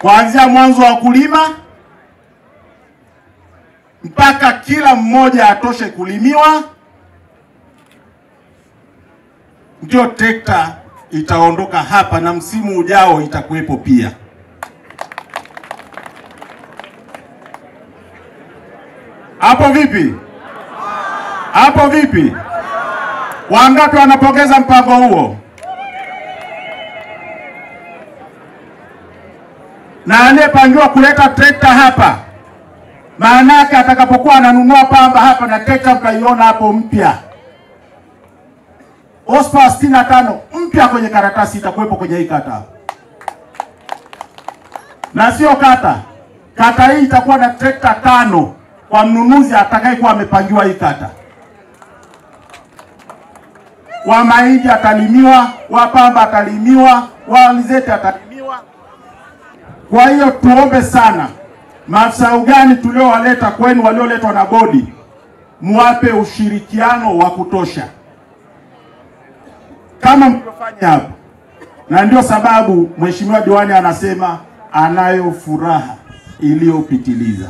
kuanzia mwanzo wa kulima mpaka kila mmoja atoshe kulimiwa, ndio trekta itaondoka hapa na msimu ujao itakuwepo pia. Hapo vipi? Hapo vipi? Wangapi wanapongeza mpango huo? Na anayepangiwa kuleta trekta hapa, maana yake atakapokuwa ananunua pamba hapa na trekta mkaiona hapo mpya, ospa sitini na tano mpya kwenye karatasi itakuwepo kwenye hii kata na sio kata. Kata hii itakuwa na trekta tano kwa mnunuzi atakayekuwa amepangiwa hii kata. Wa mahindi atalimiwa, wa pamba atalimiwa, wa alizeti atalimiwa. Kwa hiyo tuombe sana. Maafisa ugani tuliowaleta kwenu, walioletwa na bodi, muwape ushirikiano wa kutosha. Kama mlivyofanya hapo, na ndio sababu mheshimiwa diwani anasema anayo furaha iliyopitiliza.